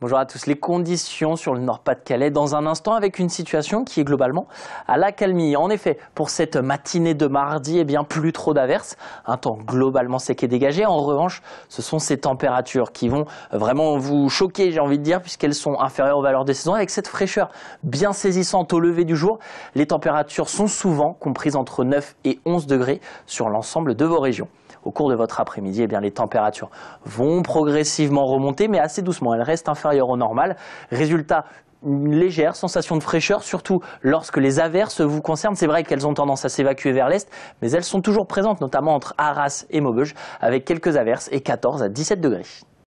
Bonjour à tous. Les conditions sur le Nord-Pas-de-Calais dans un instant avec une situation qui est globalement à l'accalmie. En effet, pour cette matinée de mardi, eh bien plus trop d'averses, un temps globalement sec et dégagé. En revanche, ce sont ces températures qui vont vraiment vous choquer, j'ai envie de dire, puisqu'elles sont inférieures aux valeurs des saisons. Avec cette fraîcheur bien saisissante au lever du jour, les températures sont souvent comprises entre 9 et 11 degrés sur l'ensemble de vos régions au cours de votre après-midi, eh bien, les températures vont progressivement remonter, mais assez doucement. Elles restent inférieures au normal. Résultat, une légère sensation de fraîcheur, surtout lorsque les averses vous concernent. C'est vrai qu'elles ont tendance à s'évacuer vers l'est, mais elles sont toujours présentes, notamment entre Arras et Maubeuge, avec quelques averses et 14 à 17 degrés.